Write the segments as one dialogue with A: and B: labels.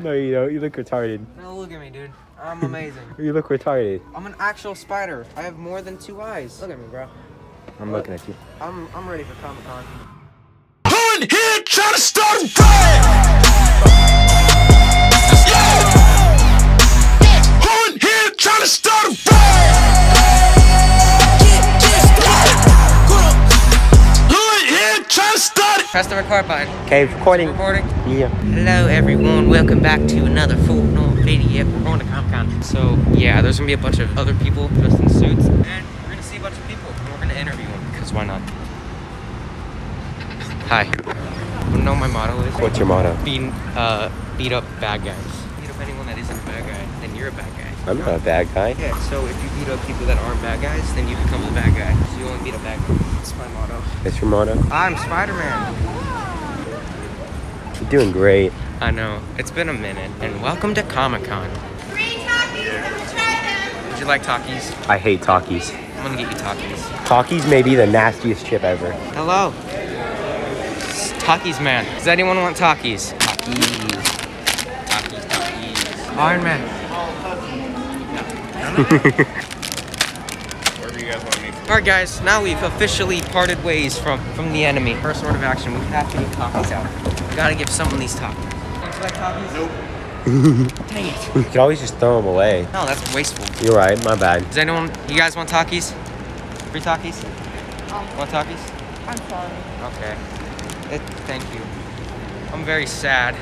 A: No, you don't. You look retarded.
B: No, look at me, dude. I'm amazing.
A: You look retarded.
B: I'm an actual spider. I have more than two eyes. Look at me, bro.
A: I'm looking at you.
B: I'm I'm ready for Comic Con.
C: Who in here trying to start a riot?
B: Press the record button.
A: Okay, recording.
B: Recording.
A: Yeah.
B: Hello, everyone. Welcome back to another Fortnite video. We're going to Comic Con. So yeah, there's gonna be a bunch of other people dressed in suits, and we're gonna see a bunch of people. And we're gonna interview them because why not? Hi. You know my motto is?
A: What's your motto?
B: Being uh, beat up bad guys. Beat up anyone that isn't a bad guy, then you're a bad guy.
A: I'm not a bad guy.
B: Yeah, so if you beat up people that aren't bad guys, then you become the bad guy. So you only beat up bad guys. That's my motto.
A: That's your motto.
B: I'm Spider-Man.
A: You're doing great.
B: I know. It's been a minute. And welcome to Comic-Con.
D: Free Takis in the treasure.
B: Would you like Takis?
A: I hate Takis.
B: I'm gonna get you Takis.
A: Takis may be the nastiest chip ever.
B: Hello. It's Takis man. Does anyone want Takis? Takis. Takis, Takis. Iron Man. Alright guys, now we've officially parted ways from, from the enemy. First order of action, we have to get Takis out. We gotta give someone these Takis. Would you like Nope. Dang it.
A: You could always just throw them away.
B: No, that's wasteful.
A: You're right, my bad.
B: Does anyone, you guys want Takis? Free Takis? Um, want Takis?
D: I'm sorry.
B: Okay. It, thank you. I'm very sad.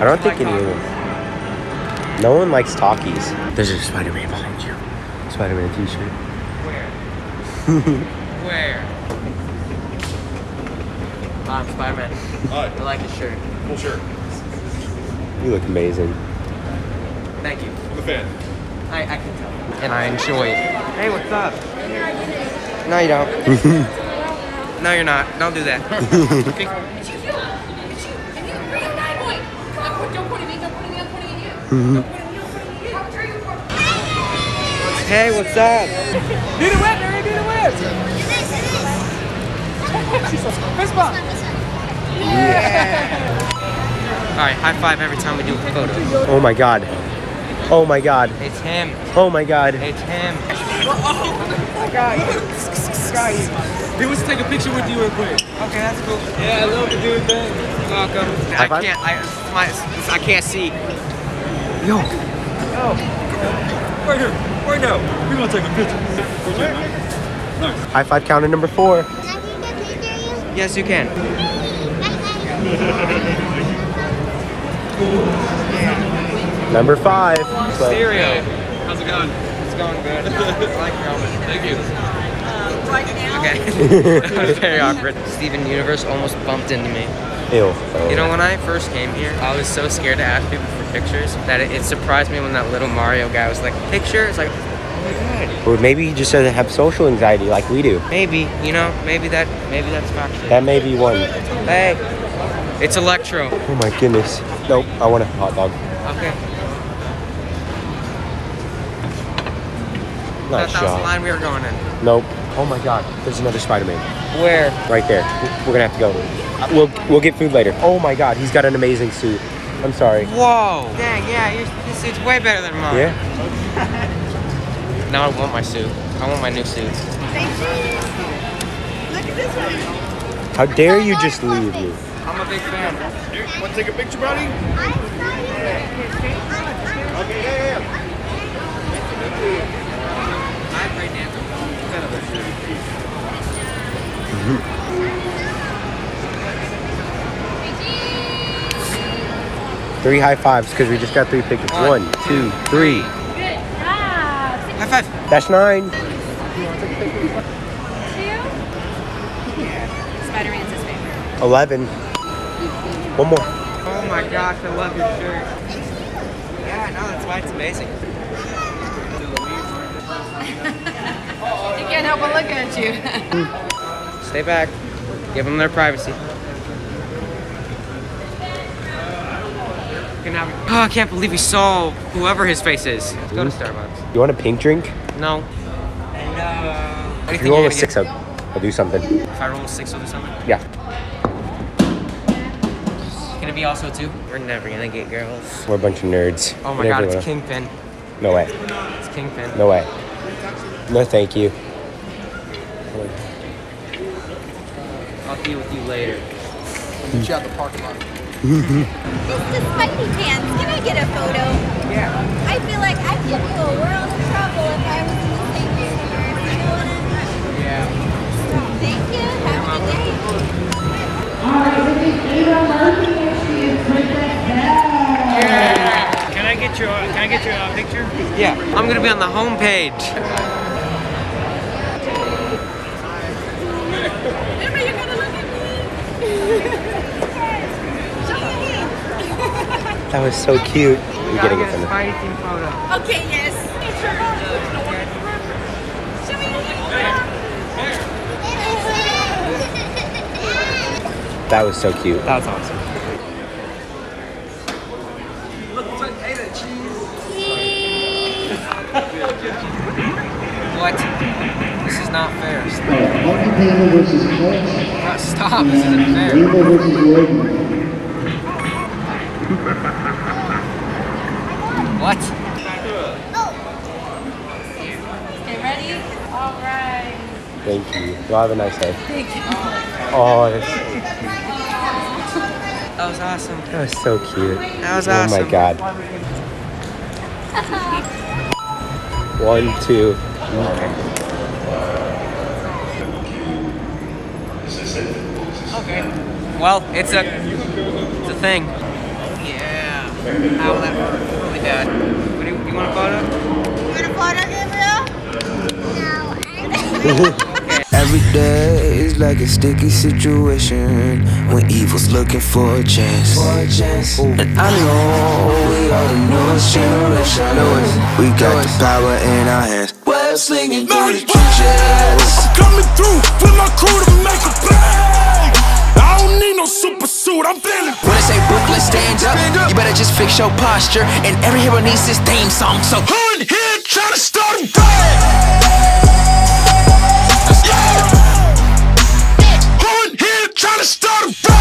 A: I don't think any of them. No one likes Takis. There's a Spider-Man behind you. Spider-Man t-shirt.
B: Where? Where? I'm Spider-Man.
E: Hi.
B: I like the shirt.
E: Full shirt.
A: You look amazing.
B: Thank you.
E: I'm a fan.
B: I, I can tell. And I enjoy it. Hey, what's up? No, you don't. no, you're not. Don't do that.
D: It's you. It's you. And you bring a nine point. I'm put- Don't point at me. Don't point at me. I'm pointing at you. Don't point at me. I'm pointing at you. How dare you point?
B: hey, what's up?
F: Do the whip, Mary, do the whip. Fist bump.
B: All right, high five every time we do a photo.
A: Oh my god. Oh my god.
B: It's him.
A: Oh my god.
B: It's him.
F: Guys, he wants to take a picture with you real quick.
B: Okay, that's cool.
F: Yeah, I love to do thing.
B: You're welcome.
A: High
B: I
A: five?
B: can't. I, my, I can't see.
A: Yo. Oh.
F: Right here, right now. We're gonna take a picture.
A: High five counter number four.
B: Yes, you can.
A: Number five. So-
B: Stereo.
F: How's it going?
B: It's going good. I like your helmet.
F: Thank you.
B: Okay. Very awkward. Steven Universe almost bumped into me.
A: Ew.
B: You know, when I first came here, I was so scared to ask people for pictures that it, it surprised me when that little Mario guy was like, picture? It's like, oh my god.
A: Or maybe he just doesn't have social anxiety like we do.
B: Maybe, you know, maybe that, maybe that's factual.
A: That may be one.
B: Hey, it's Electro.
A: Oh my goodness. Nope. I want a hot dog.
B: Okay.
A: Not
B: that, that was the line we were going in.
A: Nope. Oh my god. There's another Spider-Man.
B: Where?
A: Right there. We're gonna have to go. We'll we'll get food later. Oh my god. He's got an amazing suit. I'm sorry.
B: Whoa. Dang, yeah, your, your suit's way better than mine.
A: Yeah.
B: Now I want my suit. I want my new suit.
D: Look at this one.
A: How dare you just leave me?
B: I'm a big fan.
E: You want to take a picture, buddy? Okay, yeah, yeah.
B: I have great anthem.
A: Three high fives because we just got three pictures.
B: One,
A: One, two, three.
D: Good job.
B: High five.
A: That's nine.
D: Spider-Man's his favorite.
A: Eleven. One more.
B: Oh my gosh, I love your shirt. Yeah, no, that's why it's amazing.
D: You can't help but look at you. Hmm.
B: Stay back. Give them their privacy. You can have- Oh, I can't believe we saw whoever his face is. Let's go to Starbucks.
A: You want a pink drink?
B: No. No. What do you
A: If you roll
B: you're
A: a six,
B: get?
A: I'll, I'll do something.
B: If I roll a six, I'll do something.
A: Yeah.
B: Can gonna be also too? We're never gonna get girls.
A: We're a bunch of nerds.
B: Oh my
A: We're
B: god, it's
A: gonna-
B: Kingpin.
A: No way.
B: It's Kingpin.
A: No way. No, thank you.
B: I'll deal with you later.
E: Meet you at the parking lot.
G: It's the Spidey pants. Can I get a photo?
B: Yeah.
G: I feel like I'd give you a world of trouble if I was in the same universe. You know what I mean?
B: Yeah.
G: Thank you. Have a good day.
F: Can I get your Can I get your uh, picture?
B: Yeah. I'm gonna be on the homepage.
A: That was so cute.
B: We
A: You're getting it from the
B: photo.
G: Okay, yes. Show me your hand.
A: That was so cute.
B: That was awesome. What? This is not fair.
H: Monkey Panther versus Colt.
B: Stop. Stop. This isn't fair.
H: Rainbow versus
B: What?
G: Okay, ready? All right.
A: Thank you. You'll have a nice day. Thank you. Oh, that's,
B: That was awesome.
A: that was so cute.
B: That was
A: oh
B: awesome.
A: Oh my god. One, two.
B: Okay. Well, it's a it's a thing. Yeah. Ow, that hurt really bad. What do you, you want a photo?
G: You want a photo, Gabriel?
I: Every day is like a sticky situation when evil's looking for a chance. And I know we are the newest generation. We got the power in our hands. Web slinging through the trenches.
C: I'm coming through with my crew to make a play no super suit, I'm feeling
I: When I say Brooklyn, stand up, you better just fix your posture And every hero needs his theme song, so
C: Who in here trying to start a riot? Yeah! Who in here trying to start a?